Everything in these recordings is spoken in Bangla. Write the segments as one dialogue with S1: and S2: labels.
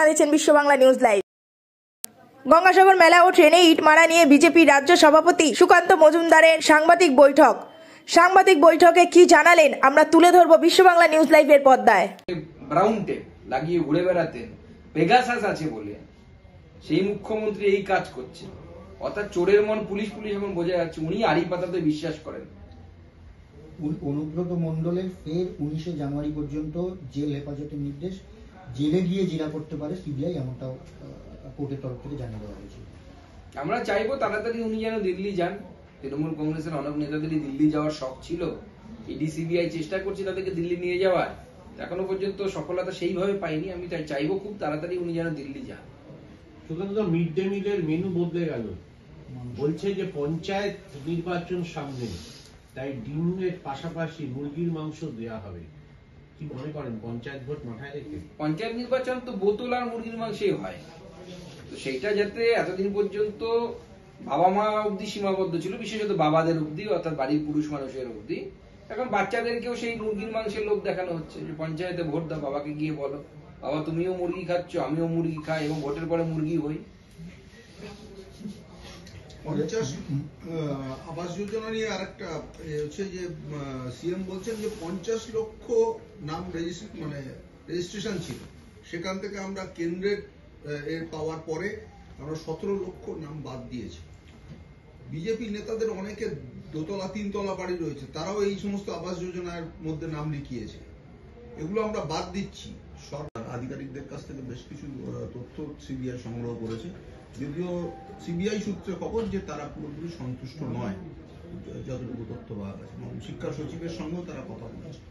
S1: আপনারা দেখছেন বিশ্ব বাংলা নিউজ লাইভ। গঙ্গাসাগর মেলা ও ট্রেনে ইট মারা নিয়ে বিজেপি রাজ্য সভাপতি সুকান্ত মজুমদারের সাংবাদিক বৈঠক। সাংবাদিক বৈঠকে কি জানালেন আমরা তুলে ধরব বিশ্ব বাংলা নিউজ লাইভের পর্দায়।
S2: ব্রাউন টেপ লাগিয়ে ঘুরে বেড়াতেন পেগাসাস আছে বলে। সেই মুখ্যমন্ত্রী এই কাজ করছে অর্থাৎ চোরের মন পুলিশ পুলিশ এখন বোঝা যাচ্ছে উনি আড়ি পাতাতে বিশ্বাস করেন।
S3: অনুব্রত মণ্ডলের ফের উনিশে জানুয়ারি পর্যন্ত জেল হেফাজতের নির্দেশ জেলে গিয়ে জেরা করতে পারে সিবিআই এমনটাও কোর্টের তরফ থেকে জানিয়ে দেওয়া হয়েছে।
S2: আমরা চাইব তাড়াতাড়ি উনি যেন দিল্লি যান। তৃণমূল কংগ্রেসের অনেক নেতাদেরই দিল্লি যাওয়ার শখ ছিল। ইডি সিবিআই চেষ্টা করছে তাদেরকে দিল্লি নিয়ে যাওয়ার। এখনও পর্যন্ত সফলতা সেইভাবে পাইনি। আমি তাই চাইব খুব তাড়াতাড়ি উনি যেন দিল্লি যান।
S4: সুতরাং তো মিড ডে মিলের মেনু বদলে গেল। বলছে যে পঞ্চায়েত নির্বাচন সামনে। তাই ডিমের পাশাপাশি মুরগির মাংস দেয়া হবে। কি মনে করেন, পঞ্চায়েত ভোট মাথায় রেখে?
S2: পঞ্চায়েত নির্বাচন তো বোতল আর মুরগির মাংসেই হয়। তো সেইটা যাতে এতদিন পর্যন্ত বাবা মা অব্দি সীমাবদ্ধ ছিল, বিশেষত বাবাদের অব্দি অর্থাৎ বাড়ির পুরুষ মানুষের অব্দি এখন বাচ্চাদেরকেও সেই মুরগির মাংসের লোক দেখানো হচ্ছে যে, পঞ্চায়েতে ভোট দাও, বাবাকে গিয়ে বলো, বাবা, তুমিও মুরগি খাচ্ছ, আমিও মুরগি খাই এবং ভোটের পরে মুরগি হই।
S5: পঞ্চাশ আবাস যোজনা নিয়ে আরেকটা হচ্ছে যে সিএম বলছেন যে পঞ্চাশ লক্ষ নাম মানে রেজিস্ট্রেশন ছিল। সেখান থেকে আমরা কেন্দ্রের এর পাওয়ার পরে আমরা সতেরো লক্ষ নাম বাদ দিয়েছি। বিজেপি নেতাদের অনেকে দোতলা, তিনতলা বাড়ি রয়েছে, তারাও এই সমস্ত আবাস যোজনার মধ্যে নাম লিখিয়েছে। এগুলো আমরা বাদ দিচ্ছি। সরকার আধিকারিকদের কাছ থেকে বেশ কিছু তথ্য সিবিআই সংগ্রহ করেছে। যদিও সিবিআই সূত্রে খবর যে তারা পুরোপুরি সন্তুষ্ট নয়, যতটুকু তথ্য পাওয়া গেছে। এবং শিক্ষা সচিবের সঙ্গেও তারা কথা বলেছে।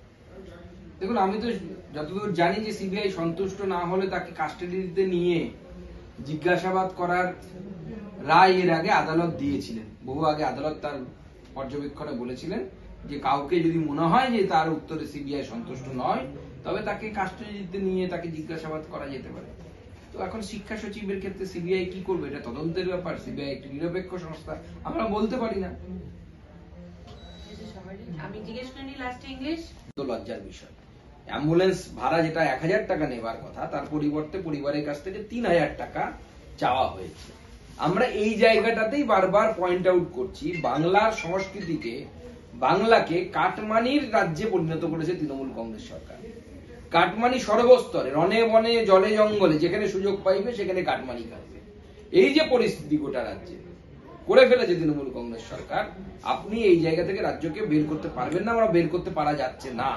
S2: দেখুন, আমি তো যতদূর জানি যে সিবিআই সন্তুষ্ট না হলে তাকে কাস্টাডিতে নিয়ে জিজ্ঞাসাবাদ করার রায় এর আগে আদালত দিয়েছিলেন। বহু আগে আদালত তার পর্যবেক্ষণে বলেছিলেন যে কাউকে যদি মনে হয় যে তার উত্তরে সিবিআই সন্তুষ্ট নয় তবে তাকে কাস্টাডিতে নিয়ে তাকে জিজ্ঞাসাবাদ করা যেতে পারে। তো এখন শিক্ষা সচিবের ক্ষেত্রে সিবিআই কি করবে? এটা তদন্তের ব্যাপার। সিবিআই একটি নিরপেক্ষ সংস্থা। আমরা বলতে পারি না।
S6: আমি জিজ্ঞেস করিনি লাস্ট ইংলিশ
S2: তো লজ্জার বিষয়। অ্যাম্বুলেন্স ভাড়া যেটা এক হাজার টাকা নেবার কথা তার পরিবর্তে পরিবারের কাছ থেকে তিন হাজার টাকা চাওয়া হয়েছে। আমরা এই জায়গাটাতেই বারবার পয়েন্ট আউট করছি বাংলার সংস্কৃতিকে বাংলাকে কাটমানির রাজ্যে পরিণত করেছে তৃণমূল কংগ্রেস সরকার। কাটমানি সর্বস্তরে রনে বনে, জলে জঙ্গলে, যেখানে সুযোগ পাইবে সেখানে কাটমানি কাটবে। এই যে পরিস্থিতি গোটা রাজ্যে, করে ফেলেছে তৃণমূল কংগ্রেস সরকার, আপনি এই জায়গা থেকে রাজ্যকে বের করতে পারবেন না, আমরা বের করতে পারা যাচ্ছে না।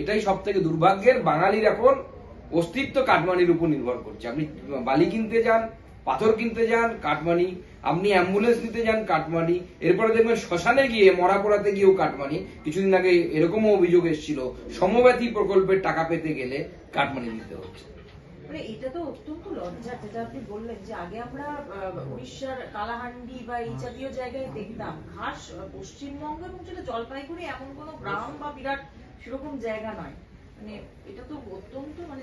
S2: এটাই সব থেকে দুর্ভাগ্যের, বাঙালির এখন অস্তিত্ব কাটমানির উপর নির্ভর করছে। আপনি বালি কিনতে যান পাথর কিনতে যান, কাটমানি। আপনি অ্যাম্বুলেন্স নিতে যান, কাটমানি। এরপরে দেখবেন শ্মশানে গিয়ে মরা পড়াতে গিয়েও কাটমানি। কিছুদিন আগে এরকমও অভিযোগ এসেছিল, সমব্যথী প্রকল্পের টাকা পেতে গেলে কাটমানি দিতে হচ্ছে।
S6: মানে এটা তো অত্যন্ত লজ্জার যেটা আপনি বললেন যে আগে আমরা উড়িষ্যার কালাহান্ডি বা এই জাতীয় জায়গায় দেখতাম। ঘাস পশ্চিমবঙ্গ জলপাইগুড়ি এমন কোনো গ্রাম বা বিরাট সেরকম জায়গা নয়। মানে মানে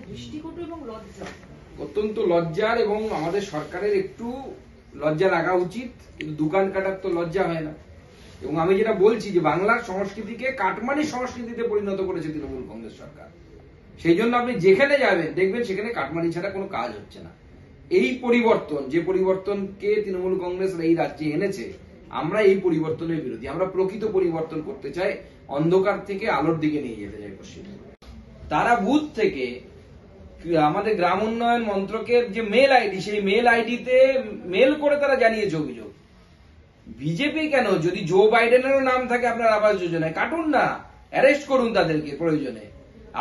S2: অত্যন্ত লজ্জার এবং আমাদের সরকারের একটু লজ্জা লাগা উচিত দোকান কাটার তো লজ্জা হয় না। এবং আমি যেটা বলছি যে বাংলার সংস্কৃতিকে কাটমানি সংস্কৃতিতে পরিণত করেছে তৃণমূল কংগ্রেস সরকার। সেই জন্য আপনি যেখানে যাবেন, দেখবেন সেখানে কাটমানি ছাড়া কোনো কাজ হচ্ছে না। এই পরিবর্তন, যে পরিবর্তনকে তৃণমূল কংগ্রেস এই রাজ্যে এনেছে, আমরা এই পরিবর্তনের বিরোধী। আমরা প্রকৃত পরিবর্তন করতে চাই, অন্ধকার থেকে আলোর দিকে নিয়ে যেতে চাই পশ্চিমবঙ্গ। তারা বুথ থেকে, আমাদের গ্রাম উন্নয়ন মন্ত্রকের যে মেল আইডি সেই মেল আইডিতে মেল করে তারা জানিয়েছে অভিযোগ। বিজেপি কেন? যদি জো বাইডেনেরও নাম থাকে, আপনার আবাস যোজনায়, কাটুন না। অ্যারেস্ট করুন তাদেরকে প্রয়োজনে।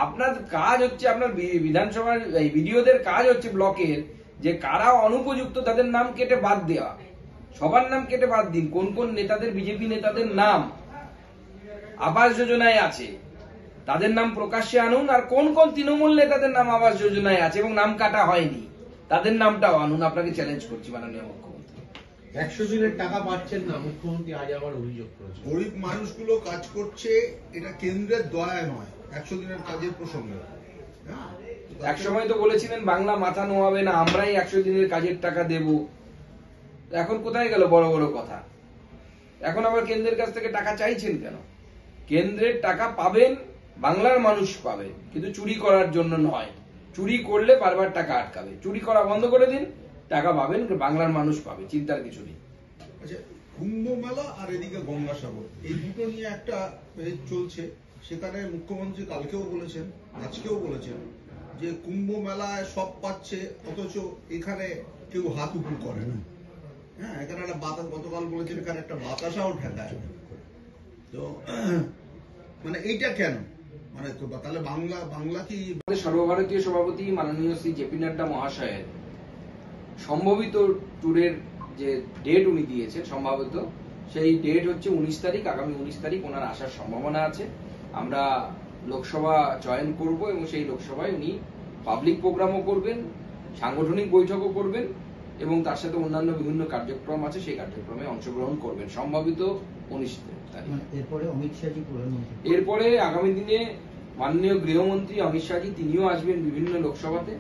S2: আপনার কাজ হচ্ছে, আপনার বিধানসভার বিডিওদের কাজ হচ্ছে ব্লকের যে কারা অনুপযুক্ত, তাদের নাম কেটে বাদ দেওয়া। সবার নাম কেটে বাদ দিন। কোন কোন নেতাদের বিজেপি নেতাদের নাম আবাস যোজনায় আছে। তাদের নাম প্রকাশ্যে আনুন আর কোন কোন তৃণমূল নেতাদের নাম আবাস যোজনায় আছে এবং নাম কাটা হয়নি তাদের নামটাও আনুন আপনাকে চ্যালেঞ্জ করছি মাননীয় মুখ্যমন্ত্রী।
S4: একশো দিনের টাকা পাচ্ছেন না মুখ্যমন্ত্রী আজ আবার অভিযোগ করেছেন।
S5: গরিব মানুষগুলো কাজ করছে এটা কেন্দ্রের দয়ায় নয় একশো দিনের কাজের প্রসঙ্গে। হ্যাঁ?
S2: এক সময় তো বলেছিলেন বাংলা মাথা নোয়াবে না আমরাই একশো দিনের কাজের টাকা দেব। এখন কোথায় গেল বড় বড় কথা? এখন আবার কেন্দ্রের কাছ থেকে টাকা চাইছেন কেন? কেন্দ্রের টাকা পাবেন বাংলার মানুষ পাবে, কিন্তু চুরি করার জন্য নয়। চুরি করলে বারবার টাকা আটকাবে। চুরি করা বন্ধ করে দিন, টাকা পাবেন বাংলার মানুষ পাবে, চিন্তার কিছু নেই।
S5: আচ্ছা কুম্ভ মেলা আর এদিকে গঙ্গাসাগর, এই দুটো নিয়ে একটা চলছে। সেখানে মুখ্যমন্ত্রী কালকেও বলেছেন, আজকেও বলেছেন, যে কুম্ভ মেলায় সব পাচ্ছে, অথচ এখানে কেউ হাত উপর করে না। হ্যাঁ এখানে একটা বাতাস, গতকাল বলেছেন এখানে একটা বাতাসাও ঠেকায়। তো মানে এইটা কেন? মানে তাহলে বাংলা বাংলা কি
S2: সর্বভারতীয় সভাপতি মাননীয় শ্রী জেপি নাড্ডা মহাশয়ের সম্ভবিত ট্যুরের যে ডেট উনি দিয়েছেন, সম্ভবত সেই ডেট হচ্ছে উনিশ তারিখ, আগামী উনিশ তারিখ ওনার আসার সম্ভাবনা আছে। আমরা লোকসভা চয়ন করব এবং সেই লোকসভায় উনি পাবলিক প্রোগ্রামও করবেন, সাংগঠনিক বৈঠকও করবেন। এবং তার সাথে অন্যান্য বিভিন্ন কার্যক্রম আছে সেই কার্যক্রমে অংশগ্রহণ করবেন। সম্ভাবিত উনিশ তারিখ
S3: মানে এরপরে অমিত শাহজি
S2: এরপরে আগামী দিনে মাননীয় গৃহমন্ত্রী অমিত শাহজি তিনিও আসবেন বিভিন্ন লোকসভাতে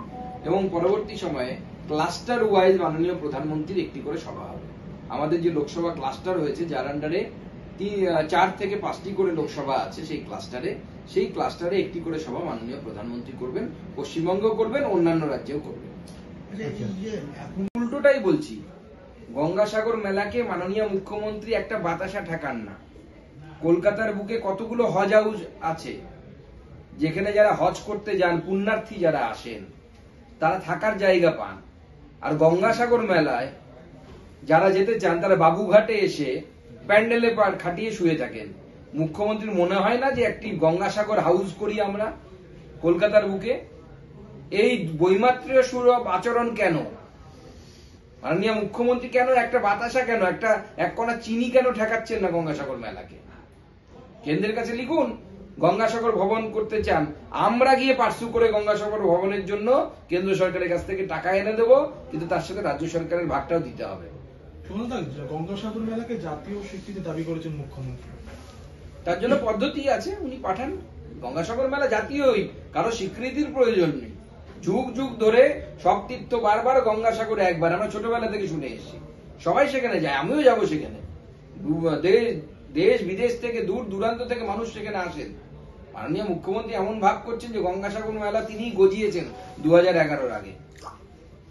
S2: এবং পরবর্তী সময়ে ক্লাস্টার ওয়াইজ মাননীয় প্রধানমন্ত্রীর একটি করে সভা হবে। আমাদের যে লোকসভা ক্লাস্টার হয়েছে যার আন্ডারে চার থেকে পাঁচটি করে লোকসভা আছে সেই ক্লাস্টারে সেই ক্লাস্টারে একটি করে সভা মাননীয় প্রধানমন্ত্রী করবেন পশ্চিমবঙ্গেও করবেন অন্যান্য রাজ্যেও করবেন। উল্টোটাই বলছি। গঙ্গাসাগর মেলাকে মাননীয় মুখ্যমন্ত্রী একটা বাতাসা ঠেকান না। কলকাতার বুকে কতগুলো হজ হাউস আছে? যেখানে যারা হজ করতে যান পুণ্যার্থী যারা আসেন তারা থাকার জায়গা পান। আর গঙ্গাসাগর মেলায় যারা যেতে চান তারা বাবুঘাটে এসে প্যান্ডেলে পার খাটিয়ে শুয়ে থাকেন। মুখ্যমন্ত্রীর মনে হয় না যে একটি গঙ্গাসাগর হাউস করি আমরা কলকাতার বুকে? এই বৈমাত্রীয় সুলভ আচরণ কেন? মাননীয় মুখ্যমন্ত্রী কেন? একটা বাতাসা কেন? একটা এক কণা চিনি কেন ঠেকাচ্ছেন না গঙ্গাসাগর মেলাকে? কেন্দ্রের কাছে লিখুন গঙ্গাসাগর ভবন করতে চান আমরা গিয়ে পার্সু করে গঙ্গাসাগর ভবনের জন্য কেন্দ্র সরকারের কাছ থেকে টাকা এনে দেব কিন্তু তার সাথে রাজ্য সরকারের ভাগটাও দিতে হবে।
S7: গঙ্গাসাগর মেলাকে জাতীয় স্বীকৃতি দাবি করেছেন মুখ্যমন্ত্রী।
S2: তার জন্য পদ্ধতি আছে উনি পাঠান। গঙ্গাসাগর মেলা জাতীয়ই কারও স্বীকৃতির প্রয়োজন নেই। যুগ যুগ ধরে সব তীর্থ বারবার গঙ্গাসাগরে একবার। আমরা ছোটবেলা থেকে শুনে এসেছি। সবাই সেখানে যায়, আমিও যাব সেখানে। দেশ বিদেশ থেকে দূর, দূরান্ত থেকে মানুষ সেখানে আসেন। মাননীয় মুখ্যমন্ত্রী এমন ভাব করছেন যে গঙ্গাসাগর মেলা তিনিই গজিয়েছেন দু হাজার আগে।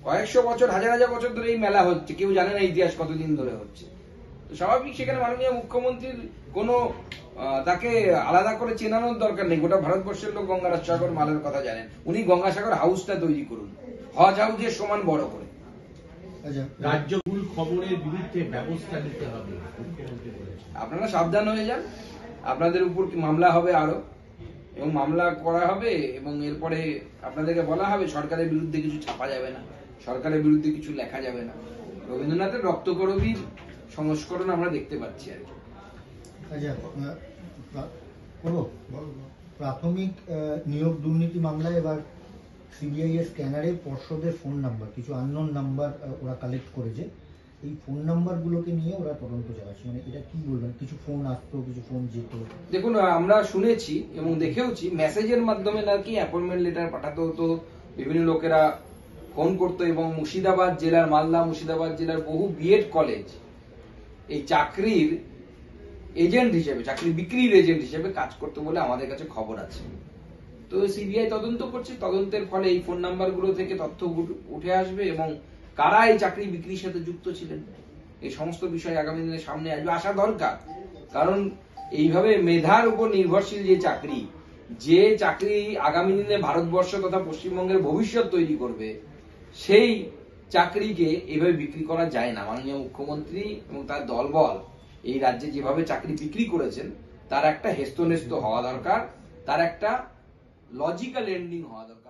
S2: কয়েকশো বছর, হাজার হাজার বছর ধরে এই মেলা হচ্ছে। কেউ জানে না ইতিহাস কতদিন ধরে হচ্ছে। স্বাভাবিক সেখানে মাননীয় মুখ্যমন্ত্রীর কোনো তাকে আলাদা করে চেনানোর দরকার নেই। গোটা ভারতবর্ষের লোক গঙ্গাসাগর মালের কথা জানেন। উনি গঙ্গাসাগর হাউসটা তৈরি করুন। হজ হাউসের সমান বড় করে।
S3: আচ্ছা।
S4: রাজ্য ভুল খবরের বিরুদ্ধে ব্যবস্থা নিতে হবে
S2: আপনারা সাবধান হয়ে যান। আপনাদের উপর কি মামলা হবে আরও? এবং মামলা করা হবে এবং এরপরে আপনাদেরকে বলা হবে সরকারের বিরুদ্ধে কিছু ছাপা যাবে না। সরকারের বিরুদ্ধে কিছু লেখা যাবে না। রবীন্দ্রনাথের রক্তকরবীর সংস্করণ আমরা দেখতে পাচ্ছি আর কি।
S3: আচ্ছা প্রাথমিক নিয়োগ দুর্নীতি মামলায় এবার সিবিআই এর স্ক্যানারে পর্ষদের ফোন নাম্বার কিছু আননোন নাম্বার ওরা কালেক্ট করেছে। এই ফোন নাম্বারগুলোকে নিয়ে ওরা তদন্ত চালাচ্ছে। মানে এটা কি বলবেন? কিছু ফোন আসতো কিছু ফোন যেত?
S2: দেখুন আমরা শুনেছি এবং দেখেওছি মেসেজের মাধ্যমে নাকি অ্যাপয়েন্টমেন্ট লেটার পাঠাতে হতো বিভিন্ন লোকেরা ফোন করতো এবং মুর্শিদাবাদ জেলার মালদা মুর্শিদাবাদ জেলার বহু বিএড কলেজ এই চাকরির এজেন্ট হিসেবে চাকরি বিক্রির এজেন্ট হিসেবে কাজ করতো বলে আমাদের কাছে খবর আছে। তো সিবিআই তদন্ত করছে, তদন্তের ফলে এই ফোন নাম্বারগুলো থেকে তথ্য উঠে আসবে এবং কারা এই চাকরি বিক্রির সাথে যুক্ত ছিলেন? এই সমস্ত বিষয় আগামী দিনে সামনে আসবে আসা দরকার। কারণ এইভাবে মেধার উপর নির্ভরশীল যে চাকরি যে চাকরি আগামী দিনে ভারতবর্ষ তথা পশ্চিমবঙ্গের ভবিষ্যৎ তৈরি করবে, সেই চাকরিকে এভাবে বিক্রি করা যায় না। মাননীয় মুখ্যমন্ত্রী এবং তার দলবল এই রাজ্যে যেভাবে চাকরি বিক্রি করেছেন, তার একটা হেস্তনেস্ত হওয়া দরকার, তার একটা লজিক্যাল এন্ডিং হওয়া দরকার।